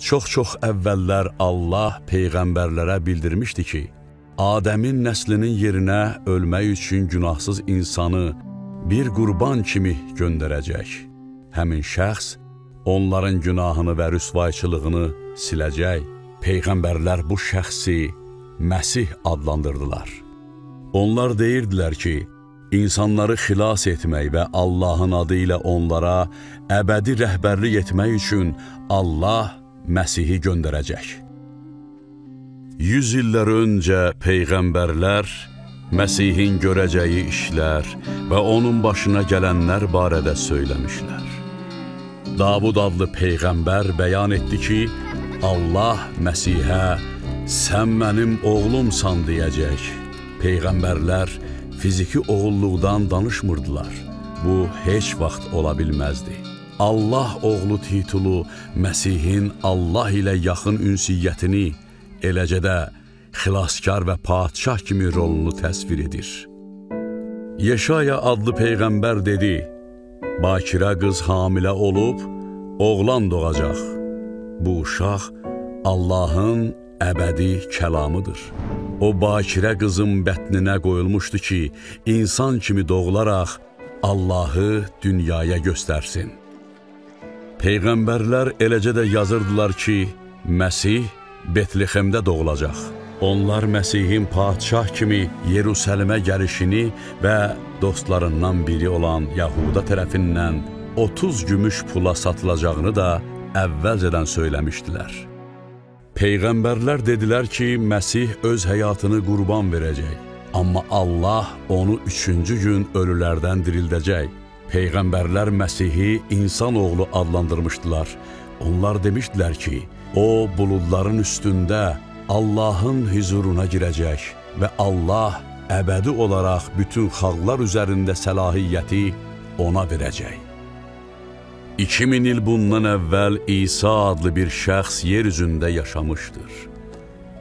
Çox-çox əvvəllər Allah peyğəmbərlərə bildirmişdi ki, Adəmin nəslinin yerinə ölmək üçün günahsız insanı bir qurban kimi göndərəcək. Həmin şəxs onların günahını və rüsvayçılığını siləcək. Peyğəmbərlər bu şəxsi Məsih adlandırdılar. Onlar deyirdilər ki, insanları xilas etmək və Allahın adı ilə onlara əbədi rəhbərlik etmək üçün Allah Məsihi göndərəcək. Yüz illər öncə Peyğəmbərlər Məsihin görəcəyi işlər və onun başına gələnlər barədə söyləmişlər. Davud adlı Peyğəmbər bəyan etdi ki, Allah Məsihə sən mənim oğlumsan deyəcək. Peyğəmbərlər fiziki oğulluqdan danışmırdılar. Bu heç vaxt ola bilməzdi. Allah oğlu titulu Məsihin Allah ilə yaxın ünsiyyətini, eləcə də xilaskar və padşah kimi rolunu təsvir edir. Yeşaya adlı peyğəmbər dedi: Bakirə qız hamilə olub oğlan doğacaq. Bu uşaq Allahın əbədi kəlamıdır. O bakirə qızın bətninə qoyulmuşdu ki, insan kimi doğularaq Allahı dünyaya göstərsin. Peyğəmbərlər eləcə də yazırdılar ki, Məsih Betlexemdə doğulacaq. Onlar Məsihin padşah kimi Yerusəlimə gəlişini və dostlarından biri olan Yahuda tərəfindən 30 gümüş pula satılacağını da əvvəlcədən söyləmişdilər. Peyğəmbərlər dedilər ki, Məsih öz həyatını qurban verəcək, amma Allah onu üçüncü gün ölülərdən dirildəcək. Peyğəmbərlər Məsihi insanoğlu adlandırmışdılar. Onlar demişdilər ki, o buludların üstündə Allahın huzuruna girəcək və Allah əbədi olaraq bütün xalqlar üzərində səlahiyyəti ona verəcək. 2000 il bundan əvvəl İsa adlı bir şəxs yer üzündə yaşamışdır.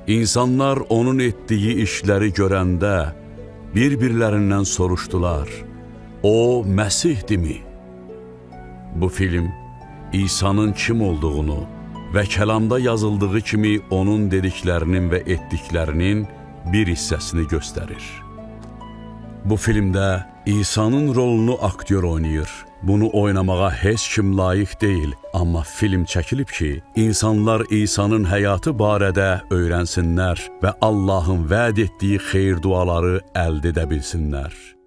İnsanlar onun etdiyi işləri görəndə bir-birlərindən soruşdular, O Məsihdimi? Bu film İsa'nın kim olduğunu və kəlamda yazıldığı kimi onun dediklərinin və etdiklərinin bir hissəsini göstərir. Bu filmdə İsa'nın rolunu aktyor oynayır. Bunu oynamağa heç kim layiq deyil, amma film çəkilib ki, insanlar İsa'nın həyatı barədə öyrənsinlər və Allahın vəd etdiyi xeyir duaları əldə edə bilsinlər.